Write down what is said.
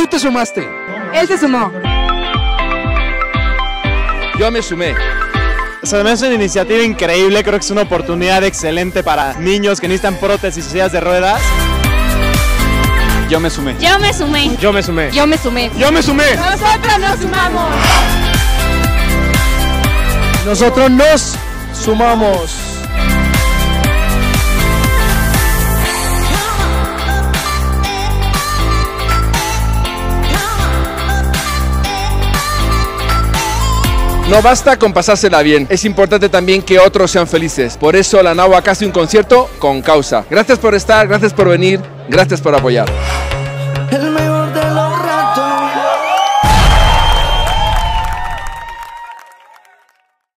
Tú te sumaste. Él se sumó. Yo me sumé. Se me hace una iniciativa increíble, creo que es una oportunidad excelente para niños que necesitan prótesis y sillas de ruedas. Yo me sumé. Yo me sumé. Yo me sumé. Yo me sumé. Yo me sumé. Nosotros nos sumamos. Nosotros nos sumamos. No basta con pasársela bien, es importante también que otros sean felices. Por eso la Nahua hace un concierto con causa. Gracias por estar, gracias por venir, gracias por apoyar.